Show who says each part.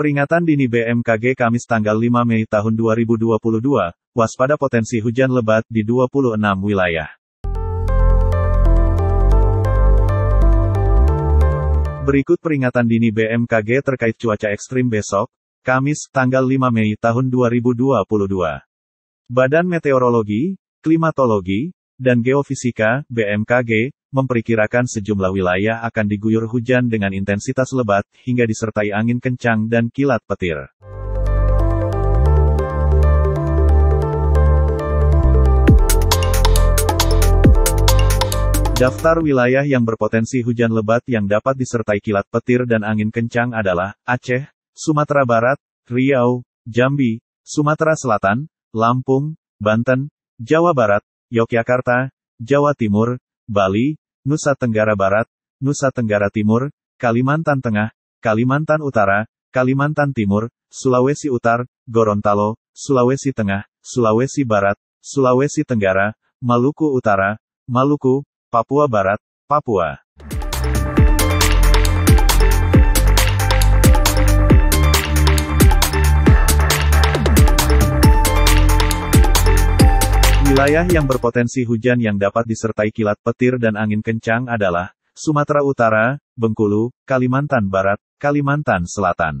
Speaker 1: Peringatan dini BMKG Kamis tanggal 5 Mei tahun 2022, waspada potensi hujan lebat di 26 wilayah. Berikut peringatan dini BMKG terkait cuaca ekstrim besok, Kamis, tanggal 5 Mei tahun 2022. Badan Meteorologi, Klimatologi, dan Geofisika, BMKG, memperkirakan sejumlah wilayah akan diguyur hujan dengan intensitas lebat, hingga disertai angin kencang dan kilat petir. Daftar wilayah yang berpotensi hujan lebat yang dapat disertai kilat petir dan angin kencang adalah Aceh, Sumatera Barat, Riau, Jambi, Sumatera Selatan, Lampung, Banten, Jawa Barat, Yogyakarta, Jawa Timur, Bali, Nusa Tenggara Barat, Nusa Tenggara Timur, Kalimantan Tengah, Kalimantan Utara, Kalimantan Timur, Sulawesi Utara, Gorontalo, Sulawesi Tengah, Sulawesi Barat, Sulawesi Tenggara, Maluku Utara, Maluku, Papua Barat, Papua. Wilayah yang berpotensi hujan yang dapat disertai kilat petir dan angin kencang adalah Sumatera Utara, Bengkulu, Kalimantan Barat, Kalimantan Selatan.